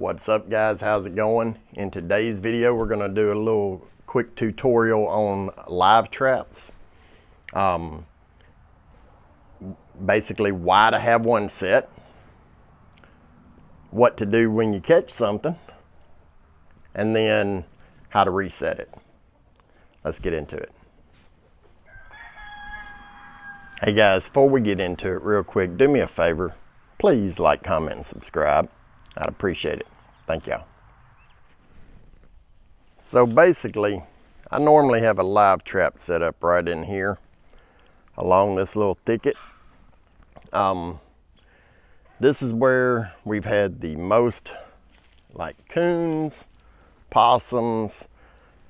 What's up guys, how's it going? In today's video, we're gonna do a little quick tutorial on live traps. Um, basically why to have one set, what to do when you catch something, and then how to reset it. Let's get into it. Hey guys, before we get into it real quick, do me a favor. Please like, comment, and subscribe. I'd appreciate it. Thank y'all. So basically, I normally have a live trap set up right in here along this little thicket. Um, this is where we've had the most like coons, possums.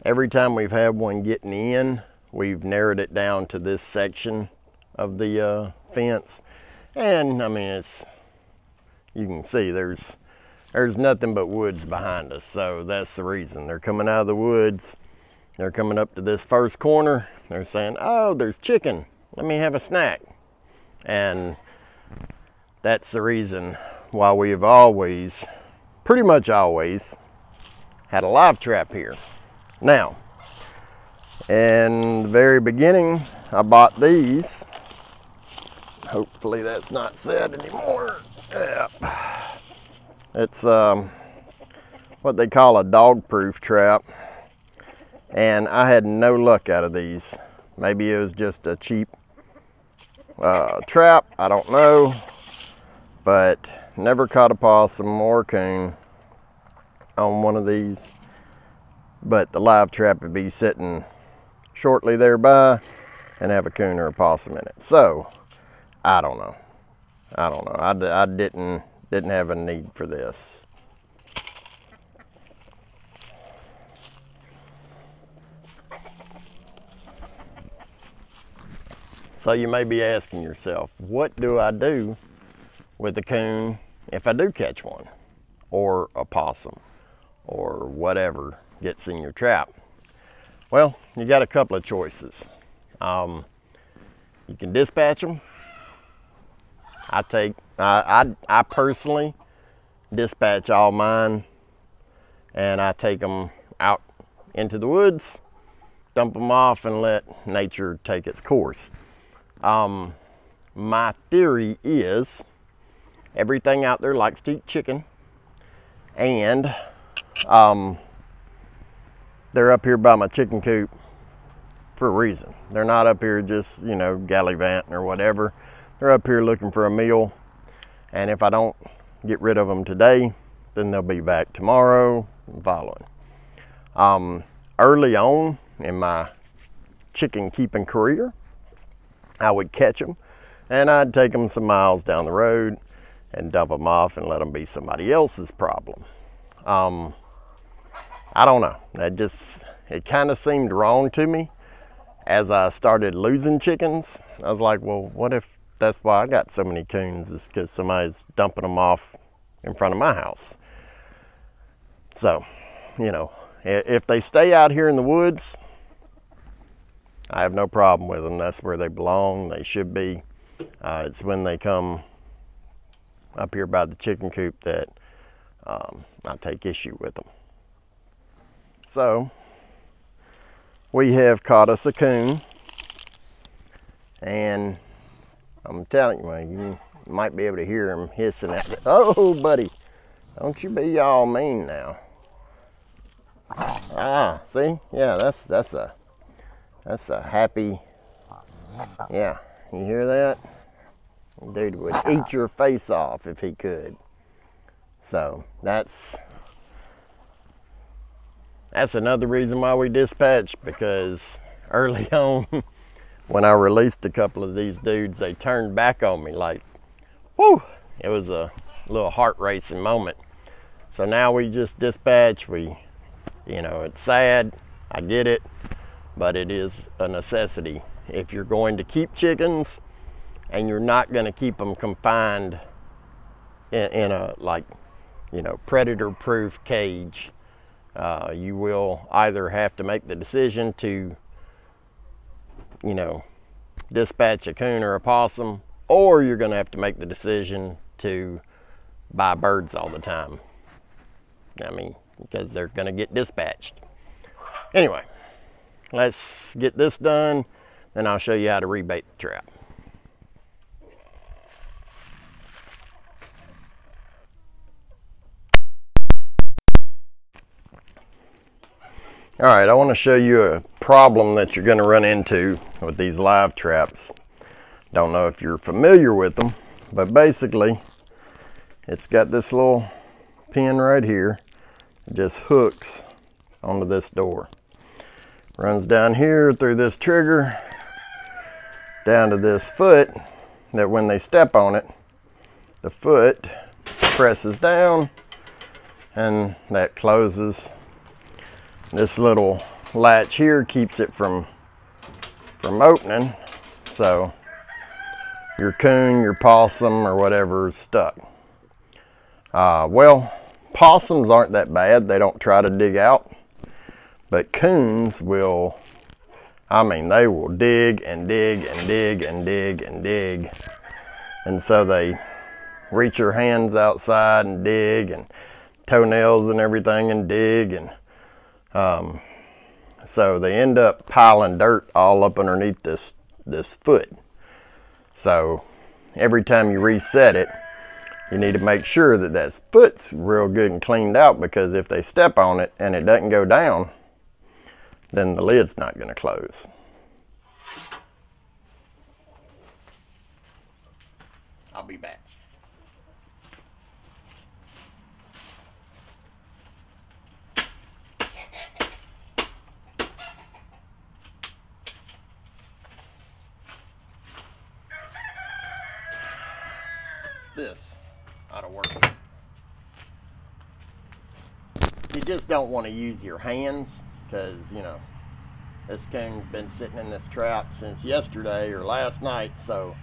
Every time we've had one getting in, we've narrowed it down to this section of the uh, fence. And I mean, it's, you can see there's, there's nothing but woods behind us. So that's the reason they're coming out of the woods. They're coming up to this first corner. They're saying, oh, there's chicken. Let me have a snack. And that's the reason why we have always, pretty much always, had a live trap here. Now, in the very beginning, I bought these. Hopefully that's not said anymore. Yeah. It's um, what they call a dog-proof trap. And I had no luck out of these. Maybe it was just a cheap uh, trap, I don't know. But never caught a possum or coon on one of these but the live trap would be sitting shortly thereby and have a coon or a possum in it. So, I don't know. I don't know. I, I didn't didn't have a need for this. So you may be asking yourself, what do I do with a coon if I do catch one or a possum or whatever gets in your trap? Well, you got a couple of choices. Um, you can dispatch them. I take, I, I, I personally dispatch all mine and I take them out into the woods, dump them off and let nature take its course. Um, my theory is everything out there likes to eat chicken and um, they're up here by my chicken coop for a reason. They're not up here just, you know, gallivanting or whatever. They're up here looking for a meal. And if I don't get rid of them today, then they'll be back tomorrow and following. Um, early on in my chicken keeping career, I would catch them and I'd take them some miles down the road and dump them off and let them be somebody else's problem. Um, I don't know. That just, it kind of seemed wrong to me as I started losing chickens. I was like, well, what if that's why I got so many coons is because somebody's dumping them off in front of my house. So, you know, if they stay out here in the woods, I have no problem with them. That's where they belong. They should be. Uh, it's when they come up here by the chicken coop that um, I take issue with them. So we have caught us a coon and I'm telling you, you might be able to hear him hissing at it. Oh, buddy, don't you be all mean now. Ah, see? Yeah, that's that's a that's a happy. Yeah, you hear that? Dude would eat your face off if he could. So that's that's another reason why we dispatched because early on when I released a couple of these dudes, they turned back on me like, whoo, it was a little heart racing moment. So now we just dispatch. We, you know, it's sad. I get it, but it is a necessity. If you're going to keep chickens and you're not going to keep them confined in, in a like, you know, predator proof cage, uh, you will either have to make the decision to, you know, dispatch a coon or a possum, or you're going to have to make the decision to buy birds all the time. I mean, because they're going to get dispatched. Anyway, let's get this done, then I'll show you how to rebait the trap. All right, I want to show you a problem that you're going to run into with these live traps. Don't know if you're familiar with them, but basically it's got this little pin right here. It just hooks onto this door. Runs down here through this trigger, down to this foot, that when they step on it, the foot presses down and that closes this little latch here keeps it from from opening so your coon your possum or whatever is stuck. Uh, well possums aren't that bad. They don't try to dig out but coons will I mean they will dig and dig and dig and dig and dig. And so they reach your hands outside and dig and toenails and everything and dig and um, so they end up piling dirt all up underneath this, this foot. So every time you reset it, you need to make sure that that foot's real good and cleaned out because if they step on it and it doesn't go down, then the lid's not going to close. I'll be back. This ought to work. You just don't want to use your hands because, you know, this coon's been sitting in this trap since yesterday or last night, so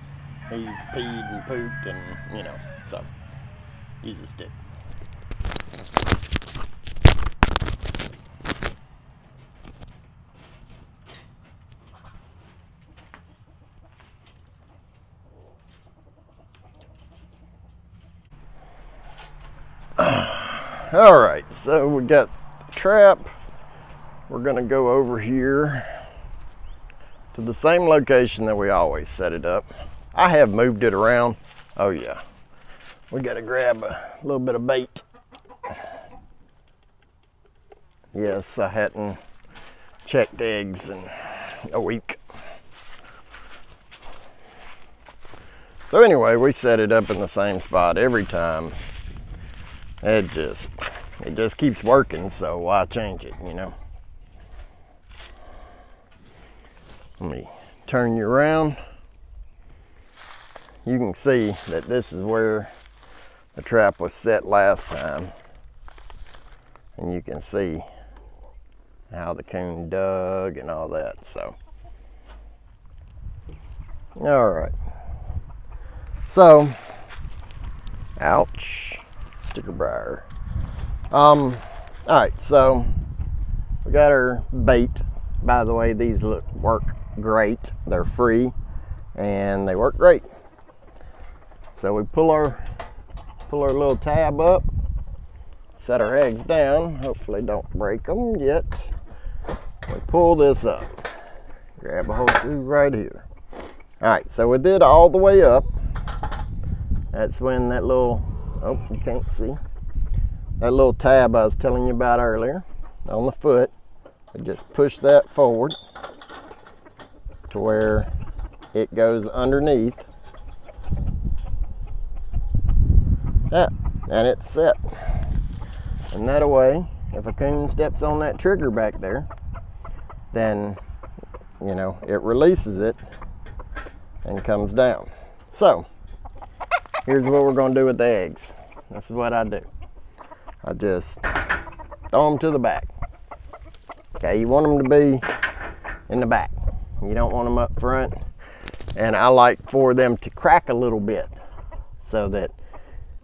he's peed and pooped and, you know, so use a stick. All right, so we got the trap. We're gonna go over here to the same location that we always set it up. I have moved it around. Oh yeah, we gotta grab a little bit of bait. Yes, I hadn't checked eggs in a week. So anyway, we set it up in the same spot every time it just it just keeps working so why change it you know? Let me turn you around. You can see that this is where the trap was set last time. And you can see how the coon dug and all that so. All right. So ouch sticker briar. Um, all right, so we got our bait. By the way, these look work great. They're free and they work great. So we pull our pull our little tab up, set our eggs down. Hopefully don't break them yet. We pull this up. Grab a hold of right here. All right, so we did all the way up. That's when that little oh you can't see. That little tab I was telling you about earlier on the foot I just push that forward to where it goes underneath. That and it's set. And that way if a coon steps on that trigger back there then you know it releases it and comes down. So here's what we're going to do with the eggs. This is what I do. I just throw them to the back. Okay, you want them to be in the back. You don't want them up front. And I like for them to crack a little bit so that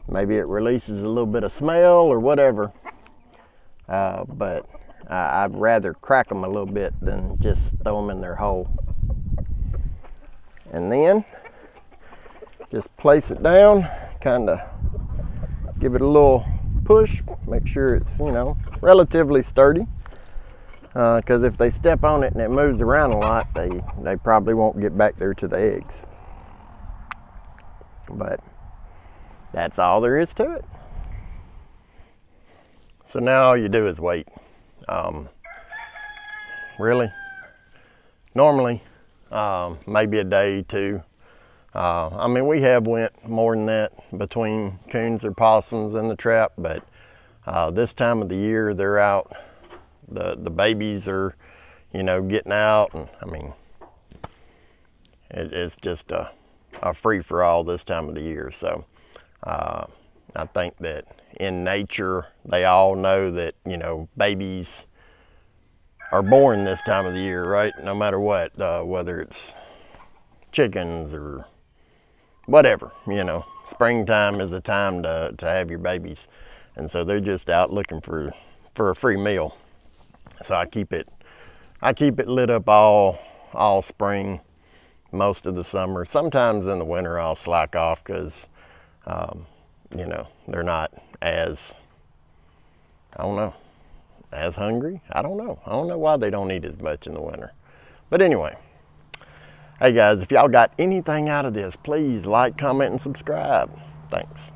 maybe it releases a little bit of smell or whatever. Uh, but I'd rather crack them a little bit than just throw them in their hole. And then just place it down, kind of give it a little push, make sure it's, you know, relatively sturdy. Because uh, if they step on it and it moves around a lot, they, they probably won't get back there to the eggs. But that's all there is to it. So now all you do is wait. Um, really, normally, um, maybe a day, two. Uh, I mean, we have went more than that between coons or possums in the trap, but uh, this time of the year they're out. The the babies are, you know, getting out, and I mean, it, it's just a, a free for all this time of the year. So uh, I think that in nature they all know that you know babies are born this time of the year, right? No matter what, uh, whether it's chickens or whatever, you know. Springtime is a time to, to have your babies. And so they're just out looking for, for a free meal. So I keep it, I keep it lit up all, all spring, most of the summer. Sometimes in the winter I'll slack off because, um, you know, they're not as, I don't know, as hungry? I don't know. I don't know why they don't eat as much in the winter. But anyway, hey guys, if y'all got anything out of this, please like, comment, and subscribe. Thanks.